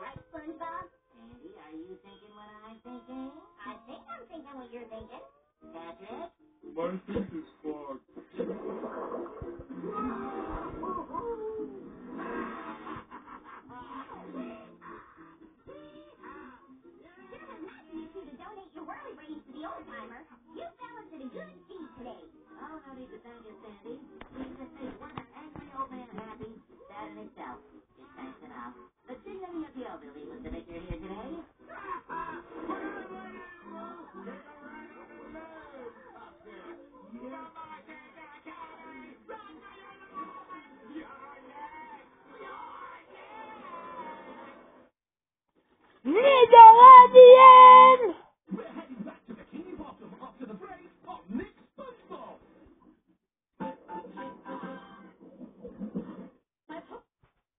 right, SpongeBob? Sandy, are you thinking what I'm thinking? I think I'm thinking what you're thinking. Patrick? My fish is clogged. A message to to donate your whirly brains to the old timer. You fellas did a good deed today. Oh, no need to thank you, Sandy. لجواديا